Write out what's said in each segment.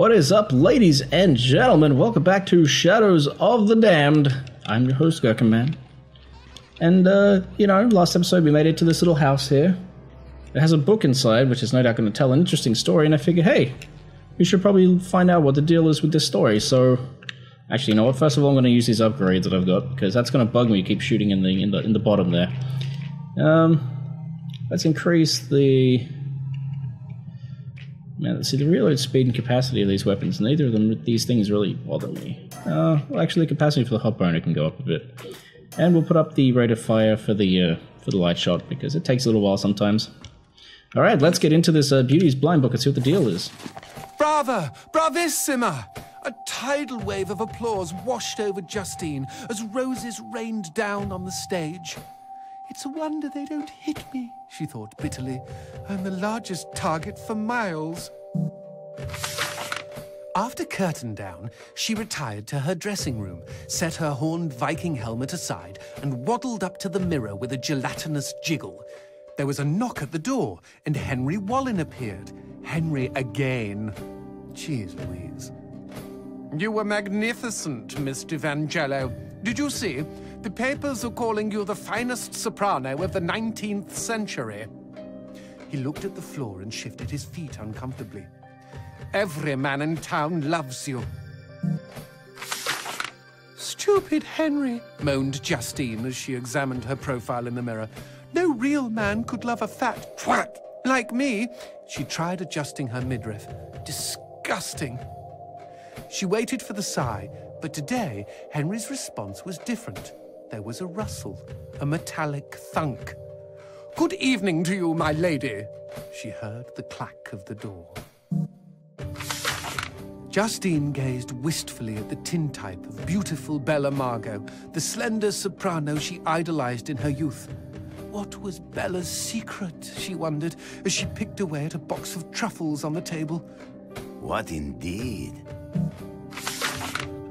What is up, ladies and gentlemen? Welcome back to Shadows of the Damned. I'm your host, Gherkin And, uh, you know, last episode we made it to this little house here. It has a book inside, which is no doubt going to tell an interesting story, and I figured, hey, we should probably find out what the deal is with this story. So, actually, you know what? First of all, I'm going to use these upgrades that I've got, because that's going to bug me keep shooting in the, in the, in the bottom there. Um, let's increase the Man, see the reload speed and capacity of these weapons. Neither of them, these things really bother me. Uh, well, actually, the capacity for the Hot Boner can go up a bit, and we'll put up the rate of fire for the uh, for the light shot because it takes a little while sometimes. All right, let's get into this uh, Beauty's Blind Book and see what the deal is. Brava! Bravissima! A tidal wave of applause washed over Justine as roses rained down on the stage. It's a wonder they don't hit me, she thought bitterly. I'm the largest target for miles. After curtain down, she retired to her dressing room, set her horned Viking helmet aside, and waddled up to the mirror with a gelatinous jiggle. There was a knock at the door, and Henry Wallin appeared. Henry again. Jeez Louise. You were magnificent, Miss D'Evangelo. Did you see? The papers are calling you the finest soprano of the 19th century. He looked at the floor and shifted his feet uncomfortably. Every man in town loves you. Stupid Henry, moaned Justine as she examined her profile in the mirror. No real man could love a fat twat like me. She tried adjusting her midriff. Disgusting. She waited for the sigh, but today Henry's response was different. There was a rustle, a metallic thunk. Good evening to you, my lady. She heard the clack of the door. Justine gazed wistfully at the tintype of beautiful Bella Margot, the slender soprano she idolized in her youth. What was Bella's secret, she wondered, as she picked away at a box of truffles on the table. What indeed?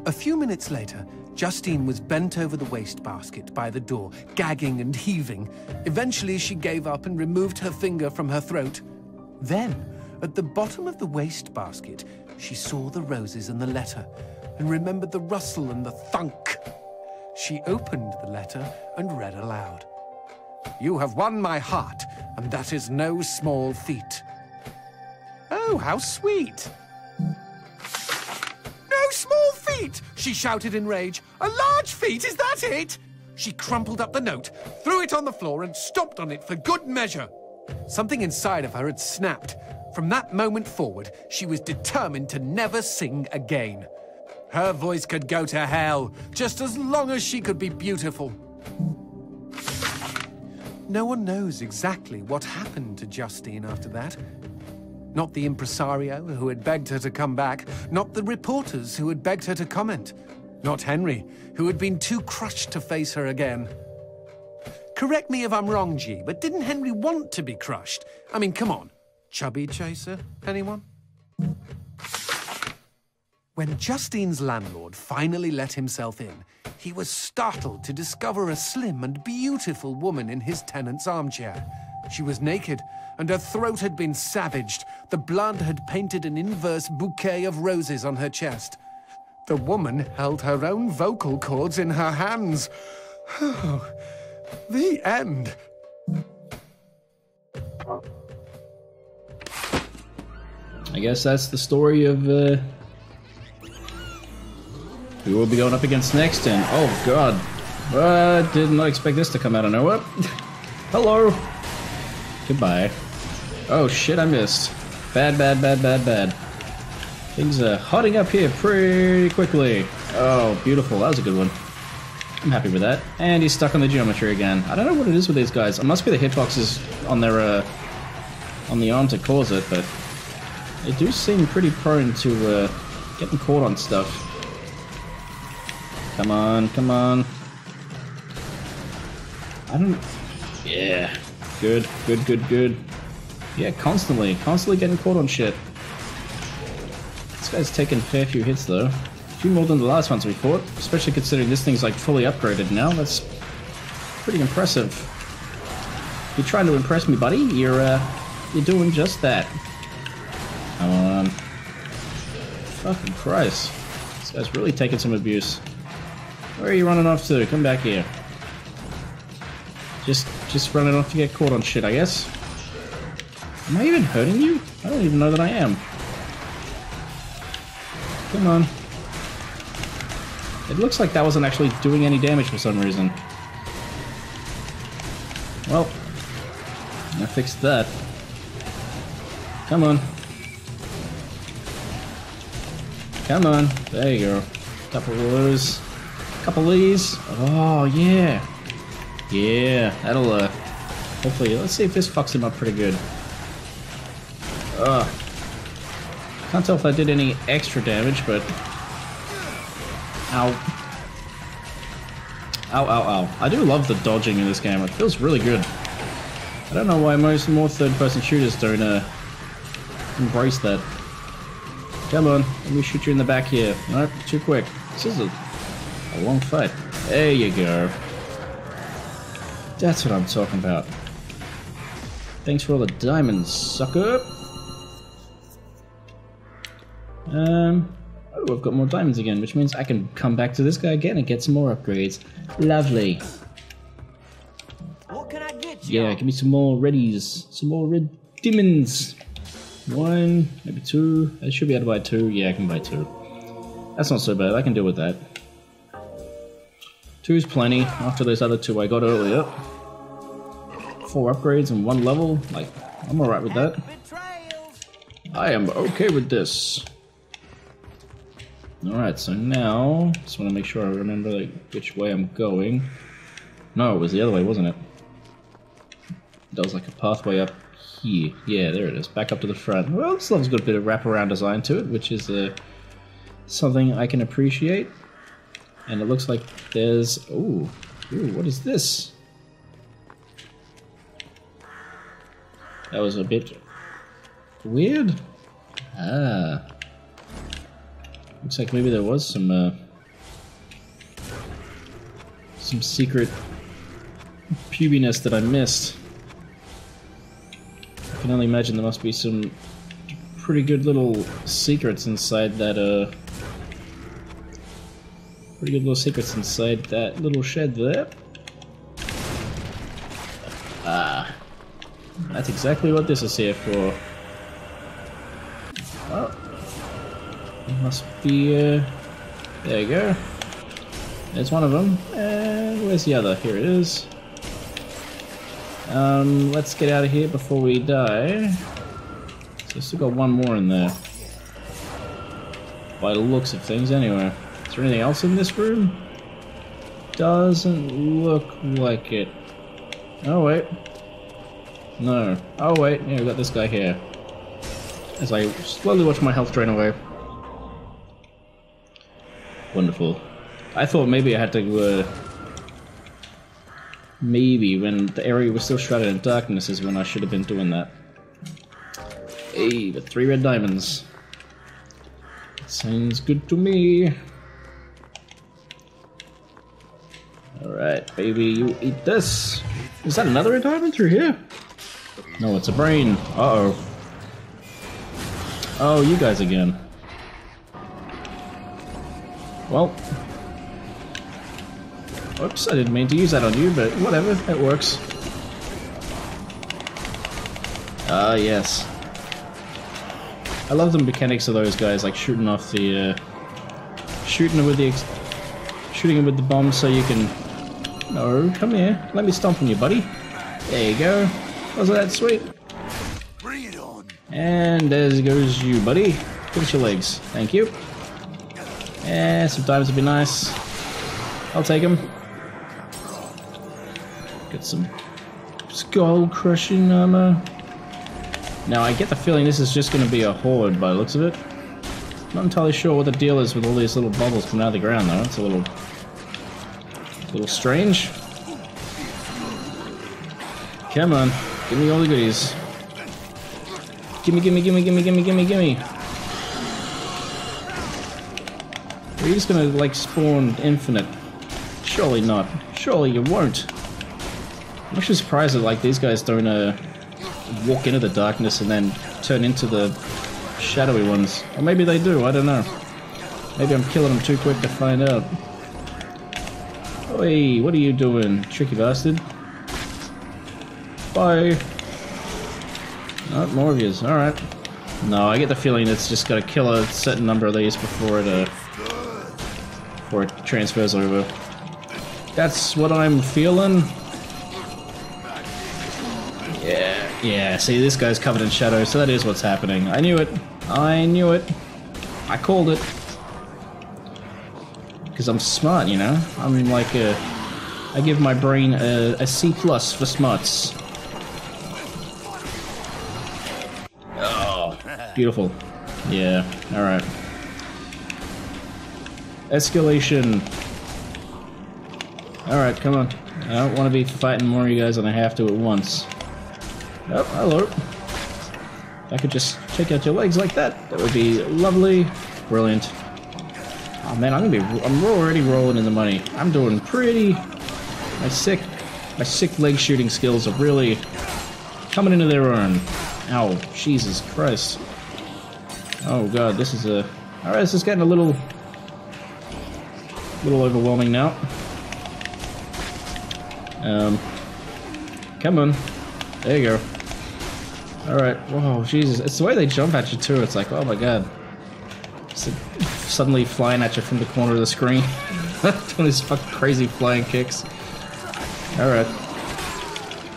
A few minutes later, Justine was bent over the wastebasket by the door, gagging and heaving. Eventually, she gave up and removed her finger from her throat. Then, at the bottom of the wastebasket, she saw the roses and the letter, and remembered the rustle and the thunk. She opened the letter and read aloud. You have won my heart, and that is no small feat. Oh, how sweet! No small feat! She shouted in rage. A large feat, is that it? She crumpled up the note, threw it on the floor, and stomped on it for good measure. Something inside of her had snapped. From that moment forward, she was determined to never sing again. Her voice could go to hell, just as long as she could be beautiful. No one knows exactly what happened to Justine after that. Not the impresario who had begged her to come back, not the reporters who had begged her to comment, not Henry, who had been too crushed to face her again. Correct me if I'm wrong, G, but didn't Henry want to be crushed? I mean, come on. Chubby chaser, anyone? When Justine's landlord finally let himself in, he was startled to discover a slim and beautiful woman in his tenant's armchair. She was naked, and her throat had been savaged. The blood had painted an inverse bouquet of roses on her chest. The woman held her own vocal cords in her hands. the end. I guess that's the story of uh, who will be going up against next. And oh god, I uh, did not expect this to come out of nowhere. Hello. Goodbye. Oh shit, I missed. Bad, bad, bad, bad, bad. Things are hotting up here pretty quickly. Oh, beautiful. That was a good one. I'm happy with that. And he's stuck on the geometry again. I don't know what it is with these guys. It must be the hitboxes on their uh, on the arm to cause it, but they do seem pretty prone to uh, getting caught on stuff. Come on, come on. I don't. Yeah. Good, good, good, good. Yeah, constantly. Constantly getting caught on shit. This guy's taken a fair few hits, though. A few more than the last ones we fought. Especially considering this thing's, like, fully upgraded now. That's pretty impressive. You're trying to impress me, buddy. You're, uh, you're doing just that. Fucking Christ. This guy's really taking some abuse. Where are you running off to? Come back here. Just, just running off to get caught on shit, I guess. Am I even hurting you? I don't even know that I am. Come on. It looks like that wasn't actually doing any damage for some reason. Well, I fixed that. Come on. Come on. There you go. Couple of those. Couple of these. Oh, yeah. Yeah, that'll, uh... Hopefully, let's see if this fucks him up pretty good. Ugh. Can't tell if that did any extra damage, but... Ow. Ow, ow, ow. I do love the dodging in this game. It feels really good. I don't know why most more third-person shooters don't, uh... Embrace that. Come on, let me shoot you in the back here. Nope, too quick. This is a, a long fight. There you go. That's what I'm talking about. Thanks for all the diamonds, sucker. Um, oh, I've got more diamonds again, which means I can come back to this guy again and get some more upgrades. Lovely. What can I get you? Yeah, give me some more readies. Some more red demons. One, maybe two. I should be able to buy two. Yeah, I can buy two. That's not so bad. I can deal with that. Two's plenty after those other two I got earlier. Four upgrades and one level. Like, I'm alright with that. I am okay with this. Alright, so now, just want to make sure I remember like, which way I'm going. No, it was the other way, wasn't it? That was like a pathway up here. Yeah, there it is. Back up to the front. Well, this level's got a bit of wraparound design to it, which is uh, something I can appreciate. And it looks like there's... Ooh, ooh, what is this? That was a bit weird. Ah. Looks like maybe there was some, uh, some secret pubiness that I missed. I can only imagine there must be some pretty good little secrets inside that, uh, pretty good little secrets inside that little shed there. Ah. That's exactly what this is here for. Oh. It must be, uh, there you go. There's one of them. And where's the other? Here it is. Um, let's get out of here before we die. So still got one more in there. By the looks of things, anyway. Is there anything else in this room? Doesn't look like it. Oh, wait. No. Oh, wait. Yeah, we got this guy here. As I slowly watch my health drain away. Wonderful. I thought maybe I had to, uh, Maybe when the area was still shrouded in darkness is when I should have been doing that. Hey, but three red diamonds. Sounds good to me. Alright, baby, you eat this. Is that another red diamond through here? No, it's a brain. Uh-oh. Oh, you guys again. Well. Oops, I didn't mean to use that on you, but whatever, it works. Ah, yes. I love the mechanics of those guys, like shooting off the, uh, shooting with the, shooting him with the bomb so you can, no, come here, let me stomp on you, buddy. There you go. Wasn't that sweet? Bring it on. And there goes you, buddy. Us your legs. Thank you. Yeah, some diamonds would be nice. I'll take them. Get some skull crushing armor. Now I get the feeling this is just going to be a horde by the looks of it. Not entirely sure what the deal is with all these little bubbles coming out of the ground though. It's a little, a little strange. Come on, give me all the goodies. Gimme, gimme, gimme, gimme, gimme, gimme, gimme. Are you just gonna like spawn infinite? Surely not. Surely you won't. I'm actually surprised that like these guys don't uh, walk into the darkness and then turn into the shadowy ones. Or maybe they do, I don't know. Maybe I'm killing them too quick to find out. Oi, what are you doing, tricky bastard? Bye. Oh, more of yous. Alright. No, I get the feeling it's just gotta kill a certain number of these before it, uh, before it transfers over. That's what I'm feeling. Yeah, see, this guy's covered in shadow, so that is what's happening. I knew it. I knew it. I called it. Because I'm smart, you know? I'm like a... I give my brain a, a C plus for smarts. Oh, beautiful. Yeah, alright. Escalation. Alright, come on. I don't want to be fighting more of you guys than I have to at once. Oh, hello. If I could just check out your legs like that, that would be lovely. Brilliant. Oh man, I'm gonna be, I'm already rolling in the money. I'm doing pretty, my sick, my sick leg shooting skills are really coming into their own. Ow, Jesus Christ. Oh god, this is a, alright, this is getting a little, little overwhelming now. Um, come on. There you go. Alright, whoa, Jesus. It's the way they jump at you too, it's like, oh my god. Like suddenly flying at you from the corner of the screen. Doing these fucking crazy flying kicks. Alright.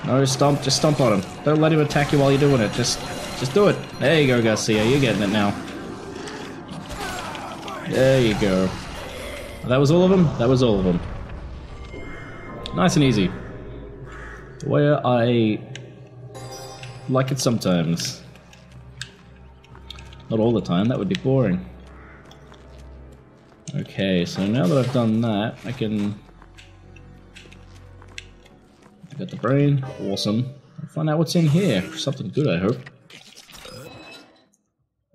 No, just stomp, just stomp on him. Don't let him attack you while you're doing it. Just, just do it. There you go, Garcia. You're getting it now. There you go. That was all of them? That was all of them. Nice and easy. The way I like it sometimes. Not all the time, that would be boring. Okay, so now that I've done that, I can... I got the brain, awesome. I'll find out what's in here. Something good, I hope.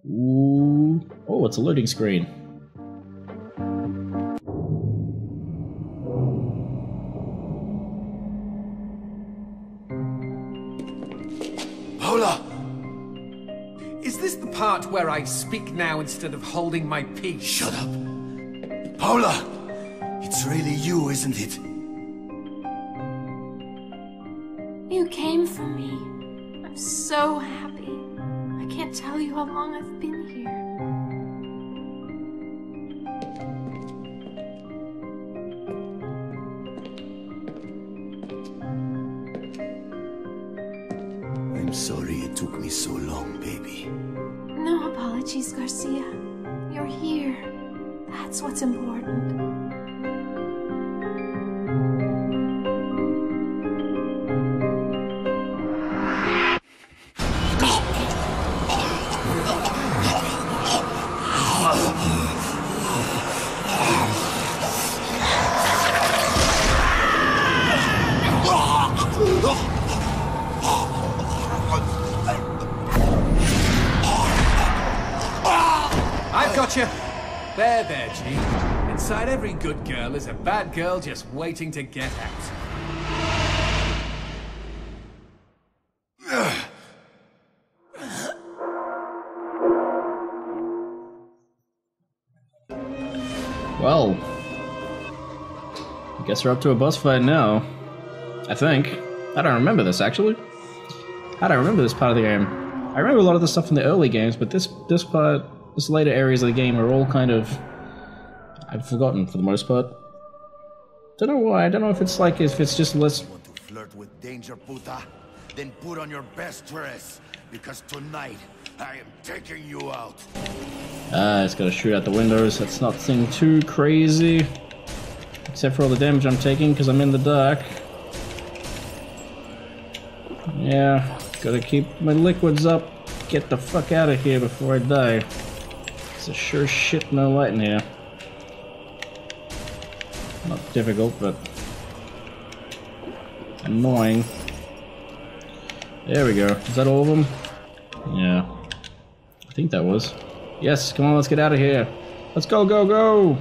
Ooh. Oh, it's a loading screen. Where I speak now instead of holding my peace? Shut up! Paula! It's really you, isn't it? You came for me. I'm so happy. I can't tell you how long I've been here. You. There, there, G. Inside every good girl is a bad girl just waiting to get out. Well, I guess we're up to a boss fight now. I think. I don't remember this actually. I don't remember this part of the game? I remember a lot of the stuff from the early games, but this this part, this later areas of the game are all kind of I've forgotten for the most part. Don't know why. I don't know if it's like if it's just less. Want to flirt with danger, puta? Then put on your best dress, because tonight I am taking you out. Ah, it's gotta shoot out the windows. That's nothing too crazy, except for all the damage I'm taking because I'm in the dark. Yeah, gotta keep my liquids up. Get the fuck out of here before I die. A sure shit no light in here. Not difficult, but annoying. There we go. Is that all of them? Yeah. I think that was. Yes, come on, let's get out of here. Let's go, go, go!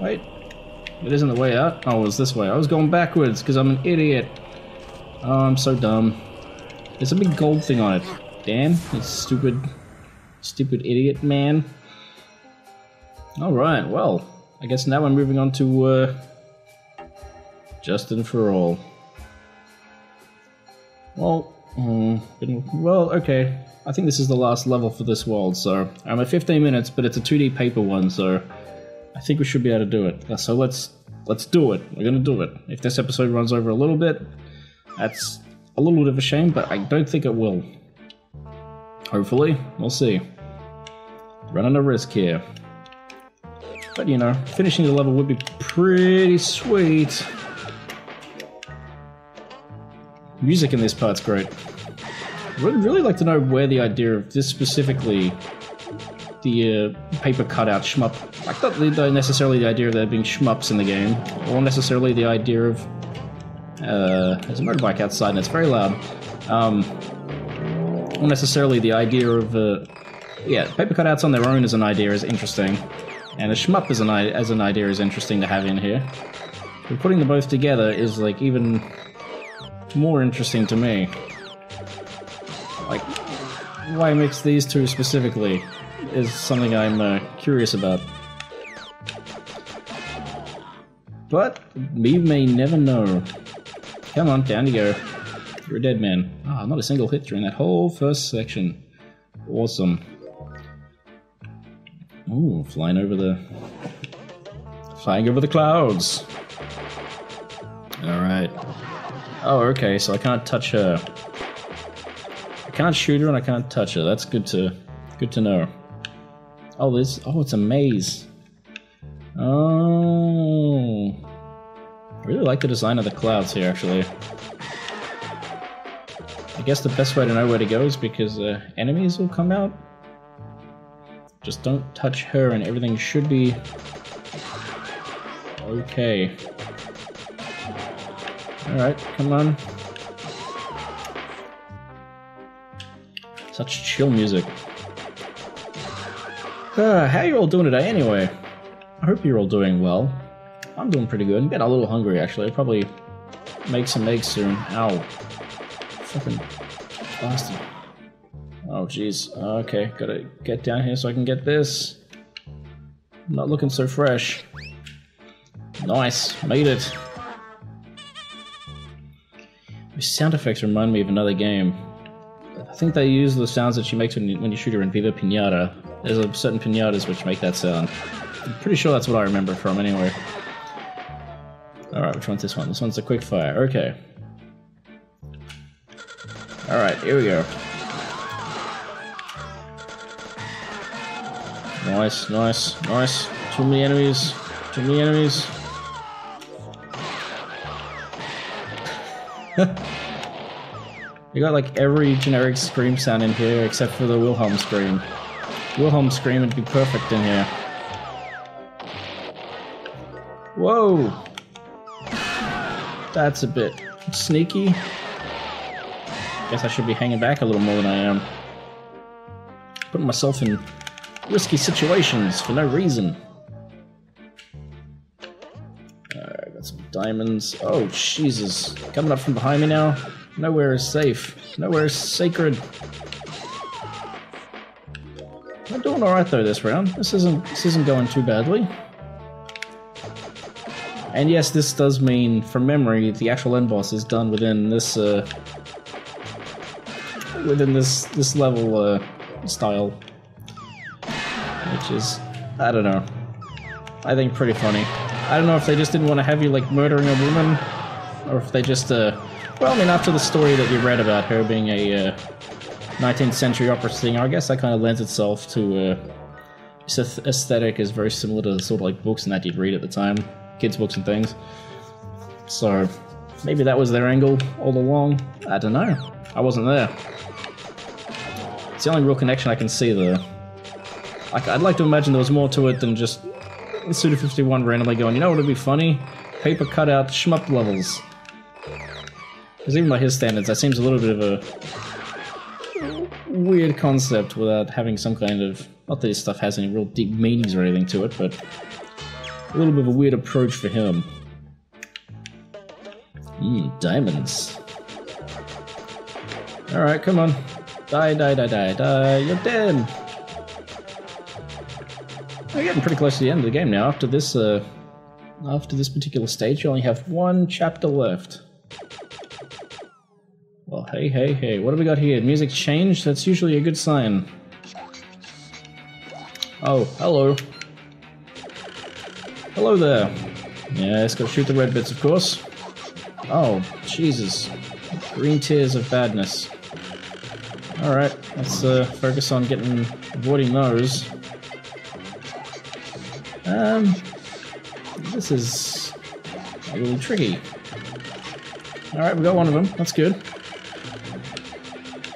Wait. It isn't the way out. Oh, it was this way. I was going backwards because I'm an idiot. Oh, I'm so dumb. There's a big gold thing on it. Damn, you stupid, Stupid idiot man. Alright, well, I guess now we're moving on to uh, Justine for All. Well, mm, well, okay. I think this is the last level for this world, so I'm at 15 minutes, but it's a 2D paper one, so I think we should be able to do it. So let's let's do it. We're gonna do it. If this episode runs over a little bit, that's a little bit of a shame, but I don't think it will. Hopefully, we'll see. Running a risk here. But you know, finishing the level would be pretty sweet. Music in this part's great. Would really like to know where the idea of this specifically, the uh, paper cutout shmup, like not the, necessarily the idea of there being shmups in the game, or necessarily the idea of, uh, there's a motorbike outside and it's very loud, um, or necessarily the idea of, uh, yeah, paper cutouts on their own as an idea is interesting, and a shmup as an, as an idea is interesting to have in here. But putting them both together is like even more interesting to me. Like, why mix these two specifically is something I'm uh, curious about. But we may never know. Come on, down you go. You're a dead man. Ah, oh, not a single hit during that whole first section. Awesome. Ooh, flying over the... Flying over the clouds. Alright. Oh, okay, so I can't touch her. I can't shoot her and I can't touch her. That's good to good to know. Oh, this oh, it's a maze. Oh. I really like the design of the clouds here, actually. I guess the best way to know where to go is because uh, enemies will come out. Just don't touch her and everything should be okay. Alright, come on. Such chill music. Uh, how you all doing today anyway? I hope you're all doing well. I'm doing pretty good. I'm getting a little hungry actually. I'll probably make some eggs soon. Ow. Fucking bastard. Oh jeez. Okay, gotta get down here so I can get this. Not looking so fresh. Nice, made it. These sound effects remind me of another game. I think they use the sounds that she makes when you, when you shoot her in Viva Pinata. There's a certain pinatas which make that sound. I'm pretty sure that's what I remember from anyway. Alright, which one's this one? This one's a quick fire. Okay. Alright, here we go. Nice, nice, nice. Too many enemies. Too many enemies. you got like every generic scream sound in here except for the Wilhelm scream. Wilhelm scream would be perfect in here. Whoa! That's a bit sneaky. Guess I should be hanging back a little more than I am. Putting myself in risky situations for no reason. Alright, got some diamonds. Oh, Jesus. Coming up from behind me now. Nowhere is safe. Nowhere is sacred. I'm doing alright though this round. This isn't this isn't going too badly. And yes, this does mean, from memory, the actual end boss is done within this uh, within this this level uh, style, which is I don't know. I think pretty funny. I don't know if they just didn't want to have you like murdering a woman, or if they just, uh, well, I mean, after the story that you read about her being a uh, 19th century opera singer, I guess that kind of lends itself to uh, this aesthetic is very similar to the sort of like books and that you'd read at the time, kids' books and things. So maybe that was their angle all along. I don't know. I wasn't there. It's the only real connection I can see there. Like, I'd like to imagine there was more to it than just Suda51 randomly going, you know what would be funny? Paper cutout shmup levels. Because even by his standards, that seems a little bit of a weird concept without having some kind of... Not that his stuff has any real deep meanings or anything to it, but a little bit of a weird approach for him. Mmm, diamonds. Alright, come on. Die, die, die, die, die. You're dead. We're getting pretty close to the end of the game now. After this, uh, after this particular stage, you only have one chapter left. Well, hey, hey, hey, what have we got here? Music changed? That's usually a good sign. Oh, hello. Hello there. Yeah, let's go shoot the red bits, of course. Oh, Jesus. Green tears of badness. Alright, let's uh, focus on getting avoiding those. Um, this is a little tricky. Alright, we got one of them. That's good.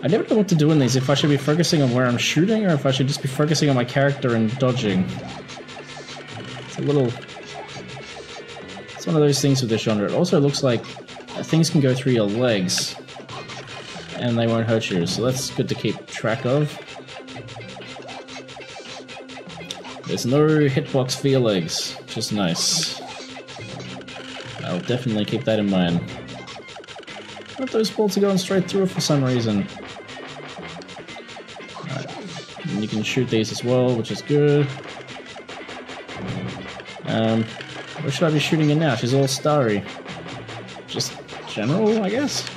I never know what to do in these, if I should be focusing on where I'm shooting or if I should just be focusing on my character and dodging. It's a little... It's one of those things with this genre. It also looks like things can go through your legs and they won't hurt you, so that's good to keep track of. There's no hitbox for your legs, which is nice. I'll definitely keep that in mind. But those bolts are going straight through for some reason. And you can shoot these as well, which is good. Um, where should I be shooting in now? She's all starry. Just general, I guess?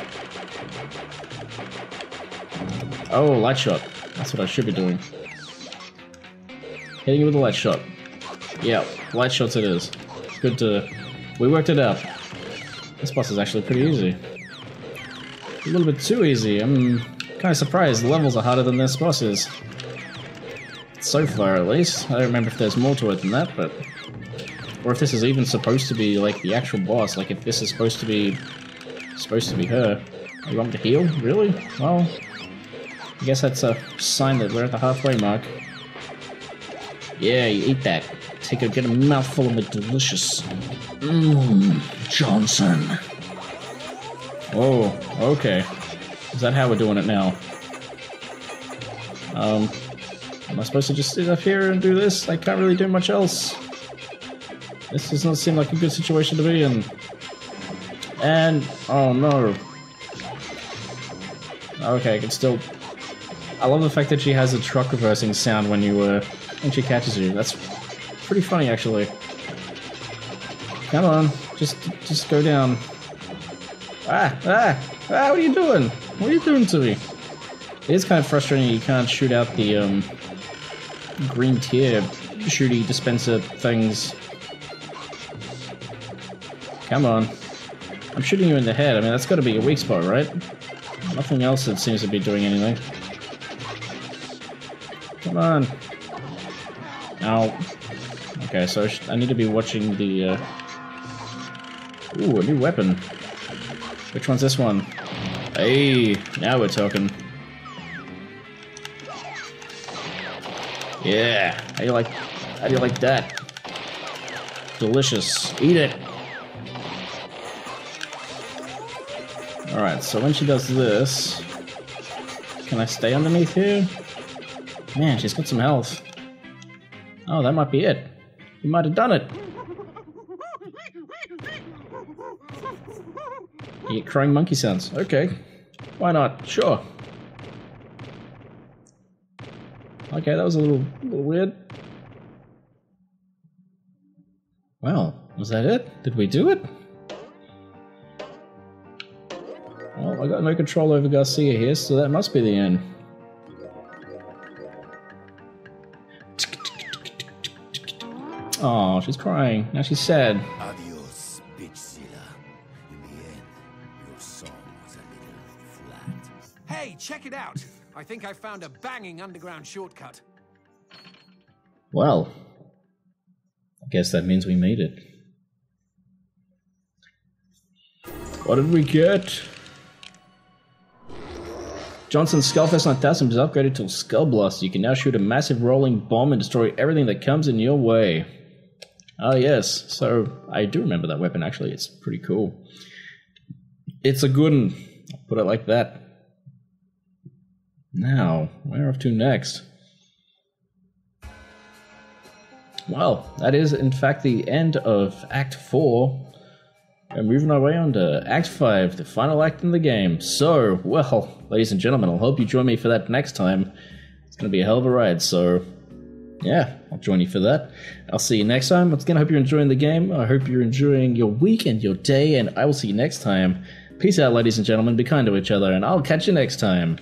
Oh, light shot. That's what I should be doing. Hitting it with a light shot. Yeah, light shots it is. Good to... We worked it out. This boss is actually pretty easy. A little bit too easy. I'm kind of surprised. The levels are harder than this boss is. So far, at least. I don't remember if there's more to it than that, but... Or if this is even supposed to be, like, the actual boss. Like, if this is supposed to be... Supposed to be her. You want me to heal? Really? Well, I guess that's a sign that we're at the halfway mark. Yeah, you eat that. Take a get a mouthful of it delicious. Mmm, Johnson. Oh, okay. Is that how we're doing it now? Um, am I supposed to just sit up here and do this? I can't really do much else. This does not seem like a good situation to be in. And, oh no. Okay, I can still I love the fact that she has a truck reversing sound when you uh, when she catches you. That's pretty funny, actually. Come on, just just go down. Ah, ah, ah! What are you doing? What are you doing to me? It is kind of frustrating. You can't shoot out the um, green tear shooty dispenser things. Come on. I'm shooting you in the head. I mean, that's got to be a weak spot, right? Nothing else that seems to be doing anything. Come on. Ow. Okay, so I need to be watching the, uh... Ooh, a new weapon. Which one's this one? Hey, now we're talking. Yeah, how do you like, how do you like that? Delicious. Eat it. Alright, so when she does this, can I stay underneath here? Man, she's got some health. Oh, that might be it. You might have done it. You get crying monkey sounds. Okay. Why not? Sure. Okay, that was a little, little weird. Well, was that it? Did we do it? Well, I got no control over Garcia here, so that must be the end. Oh, she's crying. Now she's sad. Adios, bitch Zilla. In the end, your song was a little flat. Hey, check it out! I think I found a banging underground shortcut. Well, I guess that means we made it. What did we get? Johnson's Skullfest 9000 is upgraded to Skull Blast. You can now shoot a massive rolling bomb and destroy everything that comes in your way. Ah, yes. So I do remember that weapon. Actually, it's pretty cool. It's a good one. I'll put it like that. Now, where off to next? Well, that is in fact the end of Act 4. We're moving our way on to Act 5, the final act in the game. So, well, ladies and gentlemen, I'll hope you join me for that next time. It's going to be a hell of a ride, so yeah, I'll join you for that. I'll see you next time. Once again, I hope you're enjoying the game. I hope you're enjoying your week and your day, and I will see you next time. Peace out, ladies and gentlemen. Be kind to each other, and I'll catch you next time.